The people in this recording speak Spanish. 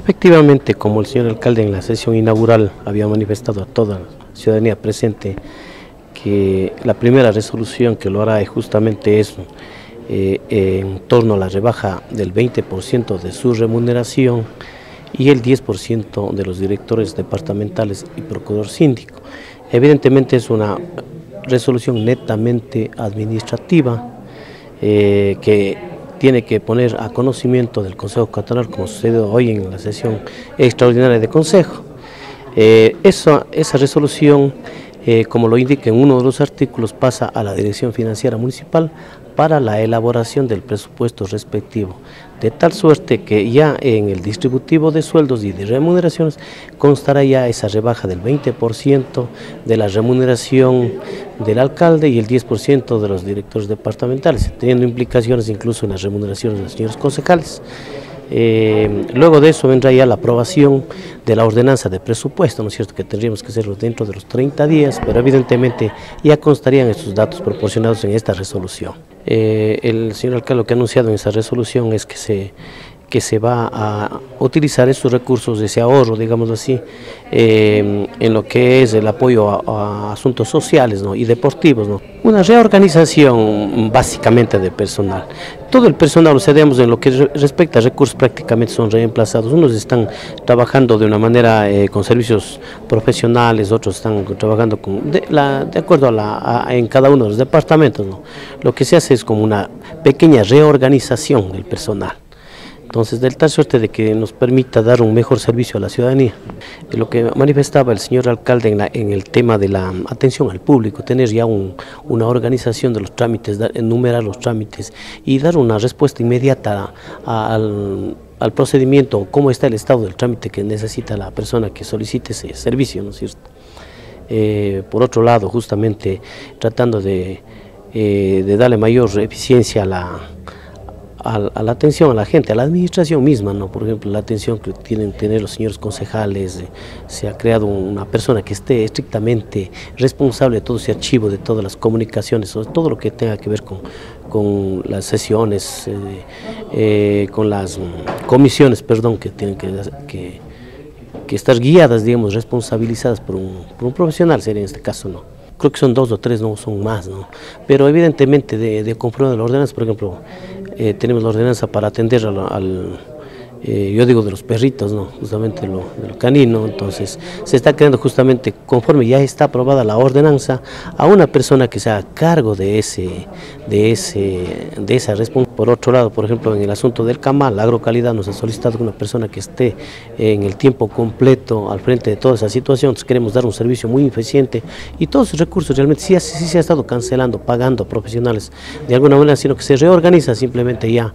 Efectivamente, como el señor alcalde en la sesión inaugural había manifestado a toda la ciudadanía presente que la primera resolución que lo hará es justamente eso, eh, en torno a la rebaja del 20% de su remuneración y el 10% de los directores departamentales y procurador síndico. Evidentemente es una resolución netamente administrativa eh, que tiene que poner a conocimiento del Consejo Catalán, como sucedió hoy en la sesión extraordinaria de Consejo. Eh, esa resolución eh, como lo indica en uno de los artículos, pasa a la Dirección Financiera Municipal para la elaboración del presupuesto respectivo, de tal suerte que ya en el distributivo de sueldos y de remuneraciones constará ya esa rebaja del 20% de la remuneración del alcalde y el 10% de los directores departamentales, teniendo implicaciones incluso en las remuneraciones de los señores concejales. Eh, luego de eso vendrá ya la aprobación de la ordenanza de presupuesto, ¿no es cierto?, que tendríamos que hacerlo dentro de los 30 días, pero evidentemente ya constarían estos datos proporcionados en esta resolución. Eh, el señor alcalde lo que ha anunciado en esa resolución es que se que se va a utilizar esos recursos, ese ahorro, digamos así, eh, en lo que es el apoyo a, asuntos sociales y deportivos. ¿no? Una reorganización básicamente de personal. Todo el personal, o sea, en lo que respecta a recursos prácticamente son reemplazados. Unos están trabajando de una manera eh, con servicios profesionales, otros están trabajando con, de, acuerdo a la, en cada uno de los departamentos. ¿no? Lo que se hace es como una pequeña reorganización del personal. Entonces, del tal suerte de que nos permita dar un mejor servicio a la ciudadanía. Lo que manifestaba el señor alcalde en, el tema de la atención al público, tener ya una organización de los trámites, enumerar los trámites y dar una respuesta inmediata al, procedimiento, cómo está el estado del trámite que necesita la persona que solicite ese servicio, ¿no es cierto? Eh, por otro lado, justamente tratando de, eh, de darle mayor eficiencia a la a, la atención a la gente, a la administración misma, ¿no? Por ejemplo, la atención que tienen tener los señores concejales, eh, se ha creado una persona que esté estrictamente responsable de todo ese archivo, de todas las comunicaciones, todo lo que tenga que ver con, con las sesiones, eh, eh, con las mm, comisiones, perdón, que tienen que, que, que, estar guiadas, digamos, responsabilizadas por un, por un profesional, sería en este caso, ¿no? creo que son dos o tres, no son más, ¿no? Pero evidentemente de, de de las ordenanzas, por ejemplo, eh, tenemos la ordenanza para atender al, eh, yo digo de los perritos, ¿no? justamente lo, canino, entonces se está creando justamente, conforme ya está aprobada la ordenanza, a una persona que se haga cargo de ese, de ese, de esa responsabilidad. Por otro lado, por ejemplo, en el asunto del CAMAL, la agrocalidad nos ha solicitado una persona que esté en el tiempo completo al frente de toda esa situación, entonces queremos dar un servicio muy eficiente y todos esos recursos realmente sí, sí se ha estado cancelando, pagando a profesionales de alguna manera, sino que se reorganiza simplemente ya